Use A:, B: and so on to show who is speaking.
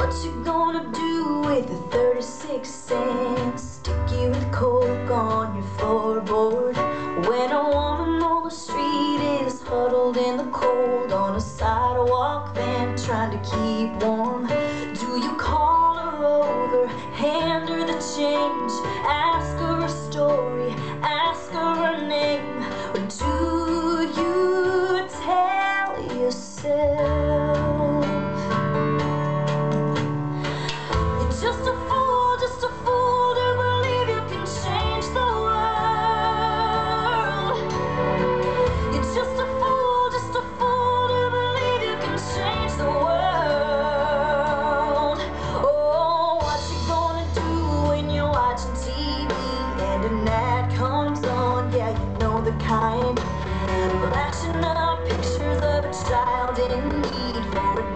A: What you gonna do with the 36 cents? Stick you with coke on your floorboard. When a woman on the street is huddled in the cold on a sidewalk, then trying to keep warm. Do you call her over, hand her the change, ask her a story? Pictures of a child in need